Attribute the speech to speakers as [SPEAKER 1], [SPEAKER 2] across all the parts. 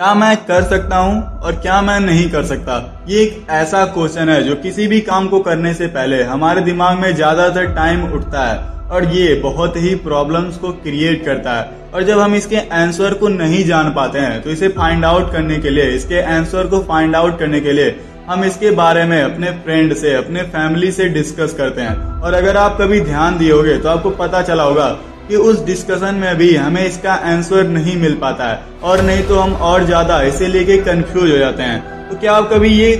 [SPEAKER 1] क्या मैं कर सकता हूँ और क्या मैं नहीं कर सकता? ये एक ऐसा क्वेश्चन है जो किसी भी काम को करने से पहले हमारे दिमाग में ज़्यादातर टाइम उठता है और ये बहुत ही प्रॉब्लम्स को क्रिएट करता है। और जब हम इसके आंसर को नहीं जान पाते हैं तो इसे फाइंड आउट करने के लिए, इसके आंसर को फाइंड आउट करने के लिए हम इसके बारे में अपने फ्रेंड से, अपने फैमिली से डिस्कस करते हैं। और अगर आप कभी ध्यान दिए होगे तो आपको पता चला होगा कि उस डिस्कशन में भी हमें इसका आंसर नहीं मिल पाता है। और नहीं तो हम और ज़्यादा इसे लेके कंफ्यूज हो जाते हैं। तो क्या आप कभी ये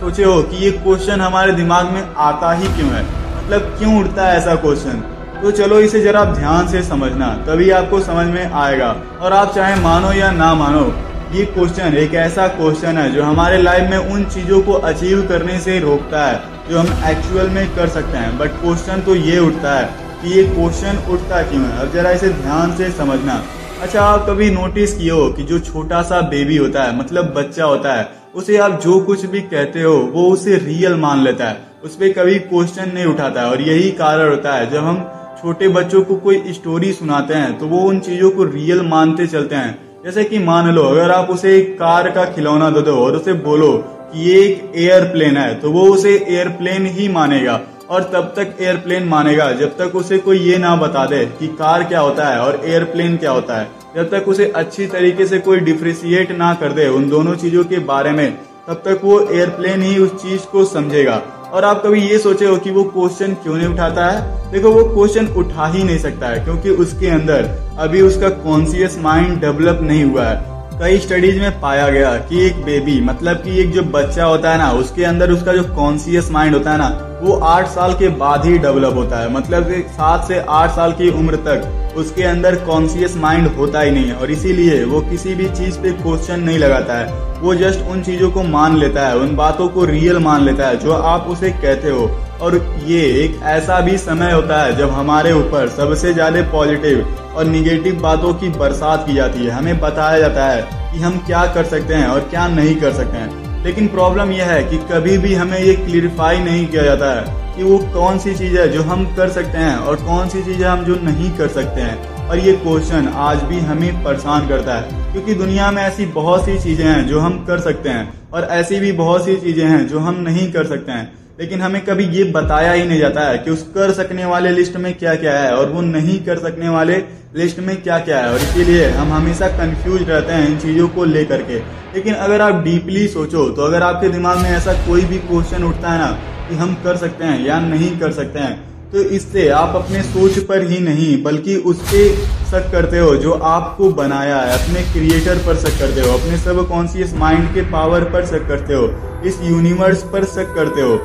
[SPEAKER 1] सोचे हो कि ये क्वेश्चन हमारे दिमाग में आता ही क्यों है? मतलब क्यों उठता है ऐसा क्वेश्चन तो चलो इसे जरा ध्यान से समझना, तभी आपको समझ में आएगा। और आप चाहे मानो या ना मानो, ये क्वेश्चन एक ऐसा क्वेश्चन है जो हमारे लाइफ में उन चीज़ों को अचीव करने से रोकता है, जो हम एक्चुअल में कर सकते हैं। बट क्वेश्चन तो ये उठता है कि ये क्वेश्चन उठता क्यों है? अब जरा इसे ध्यान से समझना। अच्छा आप कभी नोटिस किए हो कि जो छोटा सा बेबी होता है मतलब बच्चा होता है, उसे आप जो कुछ भी कहते हो, वो उसे रियल मान लेता है। उस पर कभी क्वेश्चन नहीं उठाता है और यही कारण होता है, जब हम छोटे बच्चों को कोई स्टोरी सुनाते हैं तो वो उन चीज़ों को रियल मानते चलते हैं। जैसे कि मान लो, अगर आप उसे एक कार का खिलौना दे, दो और उसे बोलो कि ये एक एयरप्लेन है तो वो उसे एयरप्लेन ही मानेगा। और तब तक एयरप्लेन मानेगा, जब तक उसे कोई ये ना बता दे कि कार क्या होता है और एयरप्लेन क्या होता है। जब तक उसे अच्छी तरीके से कोई डिफ्रेशिएट ना कर दे उन दोनों चीज़ों के बारे में, तब तक वो एयरप्लेन ही उस चीज़ को समझेगा। और आप कभी ये सोचे हो कि वो क्वेश्चन क्यों नहीं उठाता है? देखो, वो क्वेश्चन उठा ही नहीं सकता है, क्योंकि उसके अंदर अभी उसका कॉन्सियस माइंड डेवलप नहीं हुआ है। कई स्टडीज़ में पाया गया कि एक बेबी मतलब कि एक जो बच्चा होता है ना, उसके अंदर उसका जो कॉन्सियस माइंड होता है ना वो आठ साल के बाद ही डेवलप होता है। मतलब सात से आठ साल की उम्र तक उसके अंदर कॉन्सियस माइंड होता ही नहीं है। और इसीलिए वो किसी भी चीज़ पे क्वेश्चन नहीं लगाता है। वो जस्ट उन चीज़ों को मान लेता है, उन बातों को रियल मान लेता है, जो आप उसे कहते हो। और ये एक ऐसा भी समय होता है जब हमारे ऊपर सबसे ज़्यादा पॉजिटिव और निगेटिव बातों की बरसात की जाती है। हमें बताया जाता है कि हम क्या कर सकते हैं और क्या नहीं कर सकते हैं। लेकिन प्रॉब्लम यह है कि कभी भी हमें ये क्लियरिफाई नहीं किया जाता है कि वो कौन सी चीज़ है जो हम कर सकते हैं और कौन सी चीज़ है हम जो नहीं कर सकते हैं। और ये क्वेश्चन आज भी हमें परेशान करता है, क्योंकि दुनिया में ऐसी बहुत सी चीज़ें हैं जो हम कर सकते हैं और ऐसी भी बहुत सी चीज़ें हैं जो हम नहीं कर सकते हैं। लेकिन हमें कभी ये बताया ही नहीं जाता है कि उस कर सकने वाले लिस्ट में क्या क्या है और वो नहीं कर सकने वाले लिस्ट में क्या क्या है। और इसीलिए हम हमेशा कंफ्यूज रहते हैं इन चीज़ों को लेकर के। लेकिन अगर आप डीपली सोचो तो अगर आपके दिमाग में ऐसा कोई भी क्वेश्चन उठता है ना, कि हम कर सकते हैं या नहीं कर सकते हैं तो इससे आप अपने सोच पर ही नहीं, बल्कि उसके शक करते हो जो आपको बनाया है, अपने क्रिएटर पर शक करते हो, अपने सब कॉन्सियस माइंड के पावर पर शक करते हो, इस यूनिवर्स पर शक करते हो।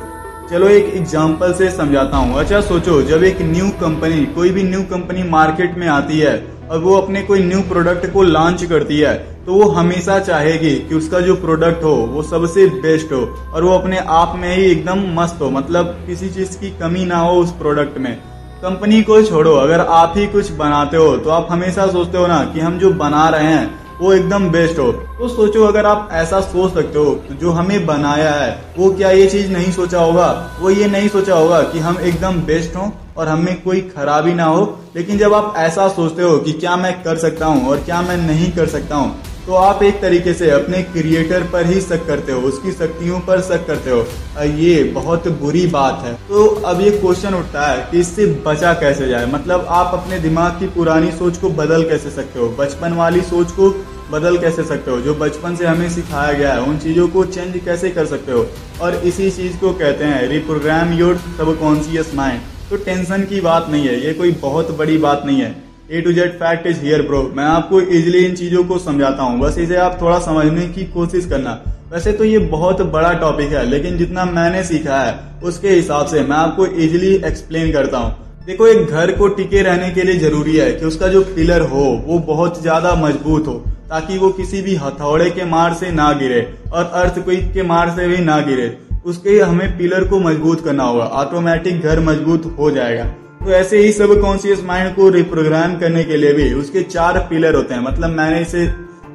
[SPEAKER 1] चलो एक एग्ज़ाम्पल से समझाता हूँ। अच्छा सोचो, जब एक न्यू कंपनी कोई भी न्यू कंपनी मार्केट में आती है और वो अपने कोई न्यू प्रोडक्ट को लॉन्च करती है तो वो हमेशा चाहेगी कि उसका जो प्रोडक्ट हो, वो सबसे बेस्ट हो और वो अपने आप में ही एकदम मस्त हो। मतलब किसी चीज़ की कमी ना हो उस प्रोडक्ट में। कंपनी को छोड़ो, अगर आप ही कुछ बनाते हो तो आप हमेशा सोचते हो ना कि हम जो बना रहे हैं वो एकदम बेस्ट हो। तो सोचो, अगर आप ऐसा सोच सकते हो तो जो हमें बनाया है, वो क्या ये चीज़ नहीं सोचा होगा? वो ये नहीं सोचा होगा कि हम एकदम बेस्ट हो और हमें कोई खराबी ना हो। लेकिन जब आप ऐसा सोचते हो कि क्या मैं कर सकता हूँ और क्या मैं नहीं कर सकता हूँ तो आप एक तरीके से अपने क्रिएटर पर ही शक करते हो, उसकी शक्तियों पर शक करते हो। ये बहुत बुरी बात है। तो अब ये क्वेश्चन उठता है कि इससे बचा कैसे जाए? मतलब आप अपने दिमाग की पुरानी सोच को बदल कैसे सकते हो? बचपन वाली सोच को बदल कैसे सकते हो? जो बचपन से हमें सिखाया गया है, उन चीज़ों को चेंज कैसे कर सकते हो? और इसी चीज़ को कहते हैं reprogram your subconscious mind तो टेंशन की बात नहीं है, ये कोई बहुत बड़ी बात नहीं है। A to Z fact is here bro मैं आपको इजिली इन चीज़ों को समझाता हूँ। बस इसे आप थोड़ा समझने की कोशिश करना। वैसे तो ये बहुत बड़ा टॉपिक है, लेकिन जितना मैंने सीखा है, उसके हिसाब से मैं आपको इजिली एक्सप्लेन करता हूँ। देखो, एक घर को टिके रहने के लिए ज़रूरी है कि उसका जो पिलर हो, वो बहुत ज़्यादा मज़बूत हो। ताकि वो किसी भी हथौड़े के मार से ना गिरे और अर्थ के मार से भी ना गिरे। उसके हमें पिलर को मज़बूत करना होगा। ऑटोमेटिक घर मज़बूत हो जाएगा। तो ऐसे ही सब कॉन्सियस माइंड को रिप्रोग्राम करने के लिए भी उसके चार पिलर होते हैं। मतलब मैंने इसे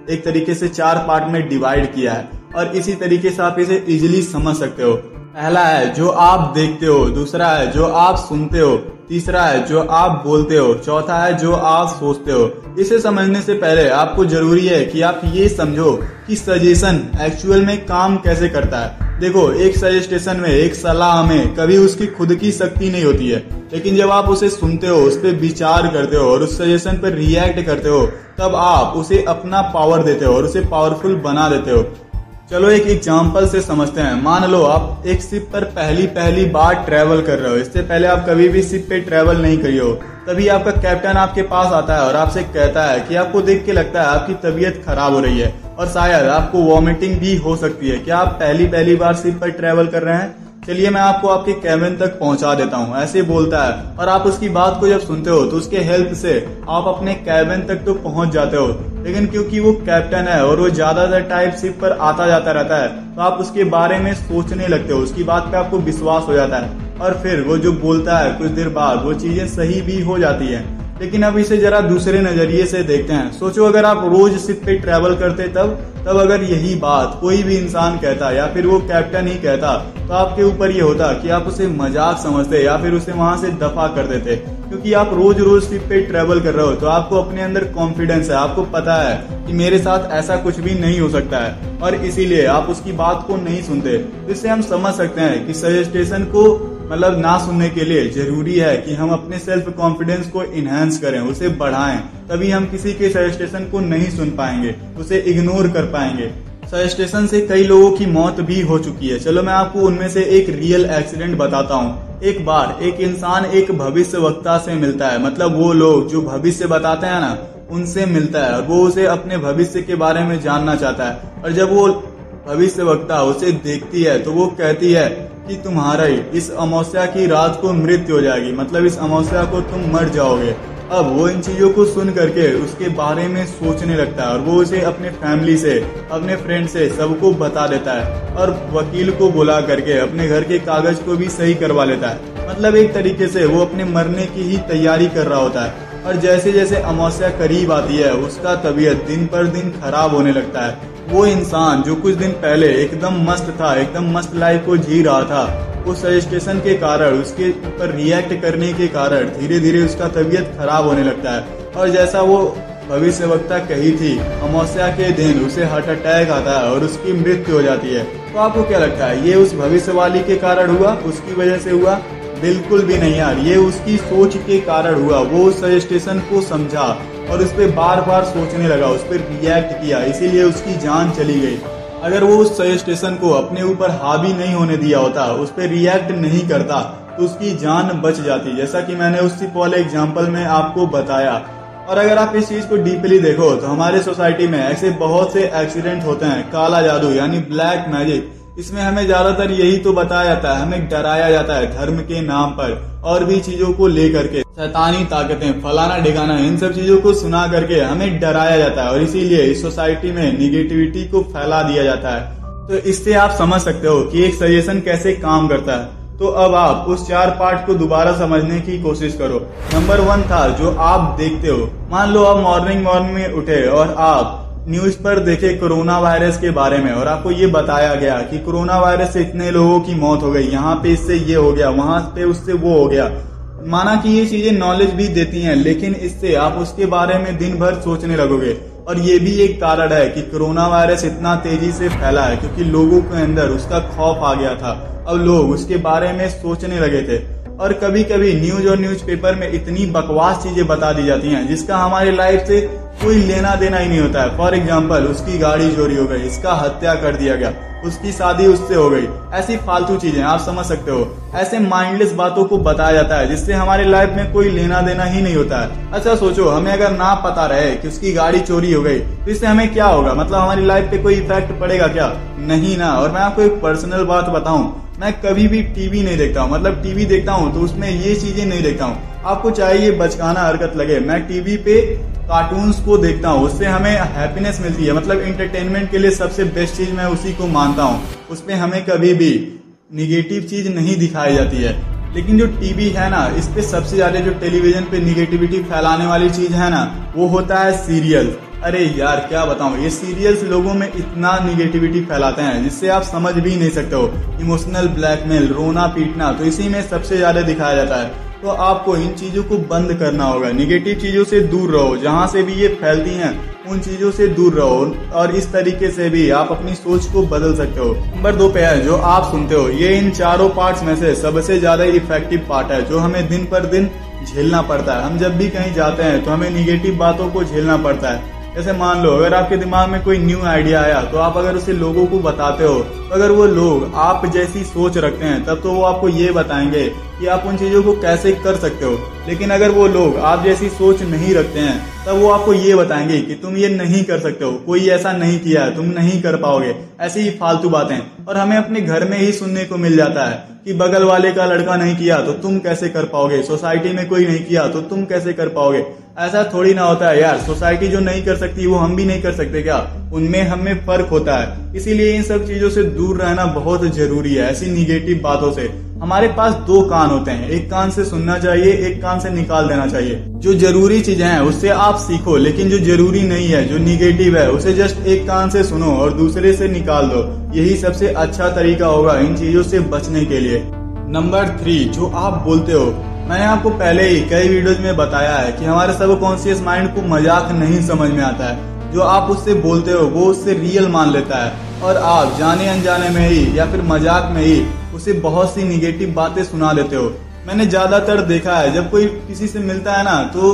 [SPEAKER 1] एक तरीके से चार पार्ट में डिवाइड किया है। और इसी तरीके से आप इसे इजिली समझ सकते हो। पहला है, जो आप देखते हो। दूसरा है, जो आप सुनते हो। तीसरा है, जो आप बोलते हो। चौथा है, जो आप सोचते हो। इसे समझने से पहले आपको ज़रूरी है कि आप ये समझो कि सजेशन एक्चुअल में काम कैसे करता है। देखो, एक सजेस्टेशन में, एक सलाह में कभी उसकी खुद की शक्ति नहीं होती है। लेकिन जब आप उसे सुनते हो, उस पर विचार करते हो और उस सजेशन पर रिएक्ट करते हो, तब आप उसे अपना पावर देते हो और उसे पावरफुल बना देते हो। चलो एक एग्ज़ाम्पल से समझते हैं। मान लो आप एक शिप पर पहली पहली बार ट्रेवल कर रहे हो। इससे पहले आप कभी भी शिप पे ट्रेवल नहीं करी हो। तभी आपका कैप्टन आपके पास आता है और आपसे कहता है कि आपको देख के लगता है आपकी तबीयत खराब हो रही है। और शायद आपको वॉमिटिंग भी हो सकती है। क्या आप पहली पहली बार शिप पर ट्रैवल कर रहे हैं? चलिए मैं आपको आपके कैबिन तक पहुँचा देता हूँ। ऐसे बोलता है। और आप उसकी बात को जब सुनते हो तो उसके हेल्प से आप अपने कैबिन तक तो पहुँच जाते हो। लेकिन क्योंकि वो कैप्टन है और वो ज़्यादातर टाइप शिप पर आता जाता रहता है तो आप उसके बारे में सोचने लगते हो। उसकी बात पे आपको विश्वास हो जाता है। और फिर वो जो बोलता है, कुछ देर बाद वो चीज़ें सही भी हो जाती है। लेकिन अब इसे जरा दूसरे नज़रिए से देखते हैं। सोचो, अगर आप रोज शिप पे ट्रेवल करते तब तब अगर यही बात कोई भी इंसान कहता या फिर वो कैप्टन ही कहता तो आपके ऊपर ये होता कि आप उसे मज़ाक समझते या फिर उसे वहाँ से दफ़ा कर देते। क्योंकि आप रोज रोज सिप पे ट्रेवल कर रहे हो तो आपको अपने अंदर कॉन्फिडेंस है, आपको पता है कि मेरे साथ ऐसा कुछ भी नहीं हो सकता है। और इसीलिए आप उसकी बात को नहीं सुनते। इससे हम समझ सकते हैं कि सजेस्टेशन को मतलब ना सुनने के लिए ज़रूरी है कि हम अपने सेल्फ कॉन्फिडेंस को इनहेंस करें, उसे बढ़ाएँ, तभी हम किसी के सजेस्टेशन को नहीं सुन पाएँगे, उसे इग्नोर कर पाएँगे। सजेस्टेशन से कई लोगों की मौत भी हो चुकी है। चलो मैं आपको उनमें से एक रियल एक्सीडेंट बताता हूँ। एक बार एक इंसान एक भविष्य वक्ता से मिलता है। मतलब वो लोग जो भविष्य बताते हैं ना, उनसे मिलता है और वो उसे अपने भविष्य के बारे में जानना चाहता है। और जब वो भविष्य वक्ता उसे देखती है तो वो कहती है कि तुम्हारा ही, इस अमावस्या की रात को मृत्यु हो जाएगी। मतलब इस अमावस्या को तुम मर जाओगे। अब वो इन चीज़ों को सुन करके उसके बारे में सोचने लगता है और वो उसे अपने फैमिली से, अपने फ्रेंड से सबको बता देता है और वकील को बुला करके अपने घर के कागज़ को भी सही करवा लेता है। मतलब एक तरीके से वो अपने मरने की ही तैयारी कर रहा होता है और जैसे जैसे अमावस्या करीब आती है, उसका तबीयत दिन पर दिन खराब होने लगता है। वो इंसान जो कुछ दिन पहले एकदम मस्त था, एकदम मस्त लाइफ को जी रहा था, उस रजिस्ट्रेशन के कारण, उसके ऊपर रिएक्ट करने के कारण धीरे धीरे उसका तबीयत खराब होने लगता है। और जैसा वो भविष्य वक्ता कही थी, अमावस्या के दिन उसे हार्ट अटैक आता है और उसकी मृत्यु हो जाती है। तो आपको क्या लगता है, ये उस भविष्य वाली के कारण हुआ? उसकी वजह से हुआ? बिल्कुल भी नहीं यार, ये उसकी सोच के कारण हुआ। वो उस सजेस्टेशन को समझा। और उस पर बार बार सोचने लगा, उस पर रिएक्ट किया। इसीलिए उसकी जान चली गई। अगर वो उस सजेस्टेशन को अपने ऊपर हावी नहीं होने दिया होता, उस पर रिएक्ट नहीं करता तो उसकी जान बच जाती। जैसा कि मैंने उसी वाले एग्ज़ाम्पल में आपको बताया। और अगर आप इस चीज़ को डीपली देखो तो हमारे सोसाइटी में ऐसे बहुत से एक्सीडेंट होते हैं। काला जादू, यानी ब्लैक मैजिक इसमें हमें ज़्यादातर यही तो बताया जाता है, हमें डराया जाता है धर्म के नाम पर और भी चीज़ों को लेकर के। शैतानी ताकतें, फलाना ढिकाना इन सब चीज़ों को सुना करके हमें डराया जाता है और इसीलिए इस सोसाइटी में निगेटिविटी को फैला दिया जाता है। तो इससे आप समझ सकते हो कि एक सजेशन कैसे काम करता है। तो अब आप उस चार पार्ट को दोबारा समझने की कोशिश करो। नंबर वन था जो आप देखते हो। मान लो आप मॉर्निंग मॉर्निंग में उठे और आप न्यूज़ पर देखे कोरोना वायरस के बारे में, और आपको ये बताया गया कि कोरोना वायरस से इतने लोगों की मौत हो गई, यहाँ पे इससे ये हो गया, वहाँ पे उससे वो हो गया। माना कि ये चीज़ें नॉलेज भी देती हैं, लेकिन इससे आप उसके बारे में दिन भर सोचने लगोगे। और ये भी एक कारण है कि कोरोना वायरस इतना तेज़ी से फैला है, क्योंकि लोगों के अंदर उसका खौफ आ गया था। अब लोग उसके बारे में सोचने लगे थे। और कभी कभी न्यूज़ और न्यूज़पेपर में इतनी बकवास चीज़ें बता दी जाती हैं, जिसका हमारे लाइफ से कोई लेना देना ही नहीं होता है। फॉर एग्ज़ाम्पल उसकी गाड़ी चोरी हो गई, इसका हत्या कर दिया गया, उसकी शादी उससे हो गई। ऐसी फालतू चीज़ें, आप समझ सकते हो। ऐसे माइंडलेस बातों को बताया जाता है, जिससे हमारे लाइफ में कोई लेना देना ही नहीं होता है। अच्छा सोचो, हमें अगर ना पता रहे कि उसकी गाड़ी चोरी हो गई तो इससे हमें क्या होगा? मतलब हमारी लाइफ पे कोई इफ़ेक्ट पड़ेगा क्या? नहीं ना। और मैं आपको एक पर्सनल बात बताऊँ मैं कभी भी टीवी नहीं देखता हूँ। मतलब टीवी देखता हूँ तो उसमें ये चीज़ें नहीं देखता हूँ। आपको चाहिए बचकाना हरकत लगे। मैं टीवी पे कार्टून्स को देखता हूँ। उससे हमें हैप्पीनेस मिलती है। मतलब इंटरटेनमेंट के लिए सबसे बेस्ट चीज़ मैं उसी को मानता हूँ। उसमें हमें कभी भी निगेटिव चीज़ नहीं दिखाई जाती है। लेकिन जो टीवी है ना, इस पे सबसे ज़्यादा जो टेलीविज़न पे निगेटिविटी फैलाने वाली चीज़ है ना, वो होता है सीरियल अरे यार, क्या बताऊँ? ये सीरियल्स लोगों में इतना निगेटिविटी फैलाते हैं, जिससे आप समझ भी नहीं सकते हो। इमोशनल ब्लैकमेल रोना, पीटना तो इसी में सबसे ज़्यादा दिखाया जाता है। तो आपको इन चीज़ों को बंद करना होगा। निगेटिव चीज़ों से दूर रहो, जहाँ से भी ये फैलती हैं, उन चीज़ों से दूर रहो। और इस तरीके से भी आप अपनी सोच को बदल सकते हो। नंबर दो पे है, जो आप सुनते हो। ये इन चारों पार्ट्स में से सबसे ज़्यादा इफ़ेक्टिव पार्ट है, जो हमें दिन पर दिन झेलना पड़ता है। हम जब भी कहीं जाते हैं तो हमें निगेटिव बातों को झेलना पड़ता है। जैसे मान लो, अगर आपके दिमाग में कोई न्यू आइडिया आया तो आप अगर उसे लोगों को बताते हो तो अगर वो लोग आप जैसी सोच रखते हैं, तब तो वो आपको ये बताएँगे कि आप उन चीज़ों को कैसे कर सकते हो। लेकिन अगर वो लोग आप जैसी सोच नहीं रखते हैं, तब वो आपको ये बताएँगे कि तुम ये नहीं कर सकते हो, कोई ऐसा नहीं किया है, तुम नहीं कर पाओगे। ऐसी ही फालतू बातें। और हमें अपने घर में ही सुनने को मिल जाता है कि बगल वाले का लड़का नहीं किया तो तुम कैसे कर पाओगे? सोसाइटी में कोई नहीं किया तो तुम कैसे कर पाओगे? ऐसा थोड़ी ना होता है यार। सोसाइटी जो नहीं कर सकती, वो हम भी नहीं कर सकते क्या? उनमें हमें फ़र्क होता है। इसीलिए इन सब चीज़ों से दूर रहना बहुत ज़रूरी है, ऐसी निगेटिव बातों से। हमारे पास दो कान होते हैं। एक कान से सुनना चाहिए, एक कान से निकाल देना चाहिए। जो ज़रूरी चीज़ें हैं, उससे आप सीखो, लेकिन जो ज़रूरी नहीं है, जो निगेटिव है, उसे जस्ट एक कान से सुनो और दूसरे से निकाल दो। यही सबसे अच्छा तरीका होगा इन चीज़ों से बचने के लिए। नंबर थ्री जो आप बोलते हो मैंने आपको पहले ही कई वीडियोज़ में बताया है कि हमारे सब कॉन्सियस माइंड को मज़ाक नहीं समझ में आता है। जो आप उससे बोलते हो, वो उससे रियल मान लेता है। और आप जाने अनजाने में ही या फिर मज़ाक में ही उसे बहुत सी निगेटिव बातें सुना देते हो। मैंने ज़्यादातर देखा है, जब कोई किसी से मिलता है ना तो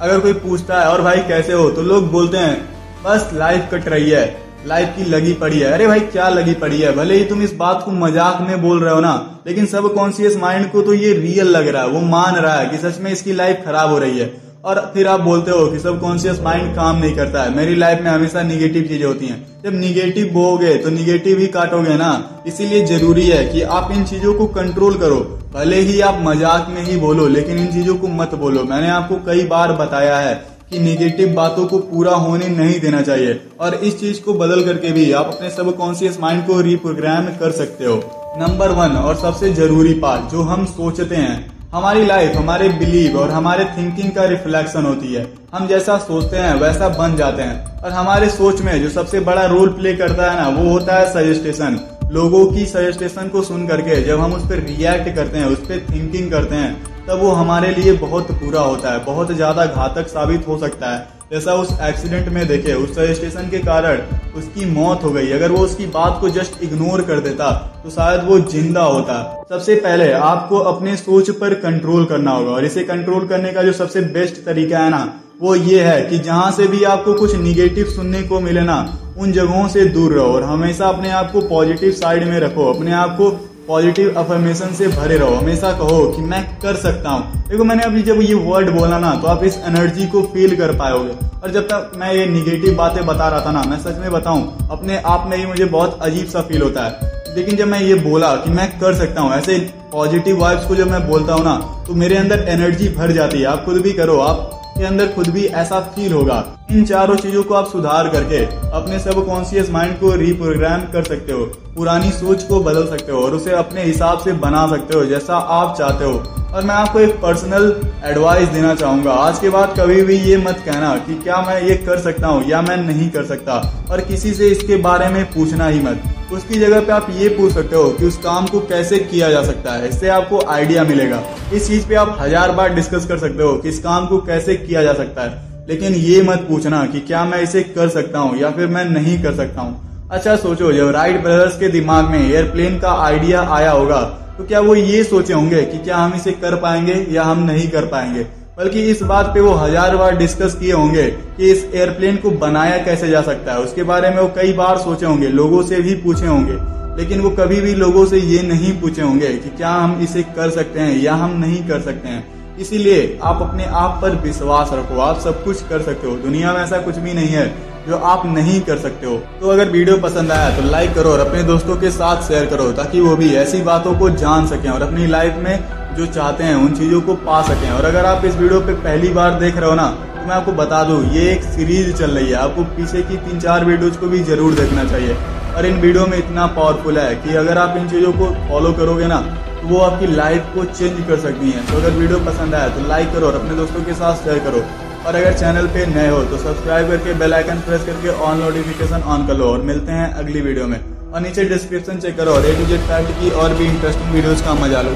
[SPEAKER 1] अगर कोई पूछता है, और भाई कैसे हो? तो लोग बोलते हैं, बस लाइफ कट रही है। लाइफ की लगी पड़ी है। अरे भाई, क्या लगी पड़ी है? भले ही तुम इस बात को मज़ाक में बोल रहे हो ना, लेकिन सब कॉन्सियस माइंड को तो ये रियल लग रहा है, वो मान रहा है कि सच में इसकी लाइफ खराब हो रही है। और फिर आप बोलते हो कि सब कॉन्शियस माइंड काम नहीं करता है। मेरी लाइफ में हमेशा निगेटिव चीज़ें होती हैं। जब निगेटिव बोगे तो निगेटिव ही काटोगे ना। इसीलिए ज़रूरी है कि आप इन चीज़ों को कंट्रोल करो। भले ही आप मज़ाक में ही बोलो, लेकिन इन चीज़ों को मत बोलो। मैंने आपको कई बार बताया है कि निगेटिव बातों को पूरा होने नहीं देना चाहिए। और इस चीज़ को बदल करके भी आप अपने सब कॉन्शियस माइंड को रिप्रोग्राम कर सकते हो। नंबर वन और सबसे ज़रूरी पार्ट जो हम सोचते हैं, हमारी लाइफ हमारे बिलीव और हमारे थिंकिंग का रिफ्लेक्शन होती है। हम जैसा सोचते हैं, वैसा बन जाते हैं। और हमारे सोच में जो सबसे बड़ा रोल प्ले करता है ना, वो होता है सजेस्टेशन लोगों की सजेस्टेशन को सुन करके जब हम उस पर रिएक्ट करते हैं, उस पर थिंकिंग करते हैं तब वो हमारे लिए बहुत बुरा होता है, बहुत ज़्यादा घातक साबित हो सकता है। जैसा उस एक्सीडेंट में देखे, उस स्टेशन के कारण उसकी मौत हो गई। अगर वो उसकी बात को जस्ट इग्नोर कर देता तो शायद वो ज़िंदा होता। सबसे पहले आपको अपने सोच पर कंट्रोल करना होगा, और इसे कंट्रोल करने का जो सबसे बेस्ट तरीका है ना, वो ये है कि जहाँ से भी आपको कुछ निगेटिव सुनने को मिले ना, उन जगहों से दूर रहो, और हमेशा अपने आप को पॉजिटिव साइड में रखो, अपने आप को पॉजिटिव अफर्मेशन से भरे रहो। हमेशा कहो कि मैं कर सकता हूँ। देखो, मैंने अभी जब ये वर्ड बोला ना तो आप इस एनर्जी को फील कर पाओगे। और जब तक मैं ये निगेटिव बातें बता रहा था ना, मैं सच में बताऊँ, अपने आप में ही मुझे बहुत अजीब सा फील होता है। लेकिन जब मैं ये बोला कि मैं कर सकता हूँ, ऐसे पॉजिटिव वाइब्स को जब मैं बोलता हूँ ना तो मेरे अंदर एनर्जी भर जाती है। आप खुद भी करो, आप के अंदर खुद भी ऐसा फील होगा। इन चारों चीज़ों को आप सुधार करके अपने सब कॉन्सियस माइंड को रिप्रोग्राम कर सकते हो, पुरानी सोच को बदल सकते हो और उसे अपने हिसाब से बना सकते हो जैसा आप चाहते हो। और मैं आपको एक पर्सनल एडवाइस देना चाहूँगा। आज के बाद कभी भी ये मत कहना कि क्या मैं ये कर सकता हूँ या मैं नहीं कर सकता। और किसी से इसके बारे में पूछना ही मत। उसकी जगह पे आप ये पूछ सकते हो कि उस काम को कैसे किया जा सकता है। इससे आपको आइडिया मिलेगा। इस चीज़ पे आप हज़ार बार डिस्कस कर सकते हो कि इस काम को कैसे किया जा सकता है। लेकिन ये मत पूछना कि क्या मैं इसे कर सकता हूँ या फिर मैं नहीं कर सकता हूँ। अच्छा सोचो, जब राइट ब्रदर्स के दिमाग में एयरप्लेन का आइडिया आया होगा तो क्या वो ये सोचे होंगे कि क्या हम इसे कर पाएँगे या हम नहीं कर पाएँगे? बल्कि इस बात पे वो हज़ार बार डिस्कस किए होंगे कि इस एयरप्लेन को बनाया कैसे जा सकता है। उसके बारे में वो कई बार सोचे होंगे, लोगों से भी पूछे होंगे। लेकिन वो कभी भी लोगों से ये नहीं पूछे होंगे कि क्या हम इसे कर सकते हैं या हम नहीं कर सकते हैं। इसीलिए आप अपने आप पर विश्वास रखो, आप सब कुछ कर सकते हो। दुनिया में ऐसा कुछ भी नहीं है। जो आप नहीं कर सकते हो। तो अगर वीडियो पसंद आया तो लाइक करो और अपने दोस्तों के साथ शेयर करो ताकि वो भी ऐसी बातों को जान सकें और अपनी लाइफ में जो चाहते हैं, उन चीज़ों को पा सकें। और अगर आप इस वीडियो पे पहली बार देख रहे हो ना तो मैं आपको बता दूँ, ये एक सीरीज़ चल रही है। आपको पीछे की तीन चार वीडियोज़ को भी ज़रूर देखना चाहिए। और इन वीडियो में इतना पावरफुल है कि अगर आप इन चीज़ों को फॉलो करोगे ना तो वो आपकी लाइफ को चेंज कर सकती है। तो अगर वीडियो पसंद आया तो लाइक करो और अपने दोस्तों के साथ शेयर करो। और अगर चैनल पे नए हो तो सब्सक्राइब करके बेल आइकन प्रेस करके ऑन नोटिफिकेशन ऑन कर लो और मिलते हैं अगली वीडियो में। और नीचे डिस्क्रिप्शन चेक करो और ए टू जेड फैक्ट की और भी इंटरेस्टिंग वीडियोस का मज़ा लो।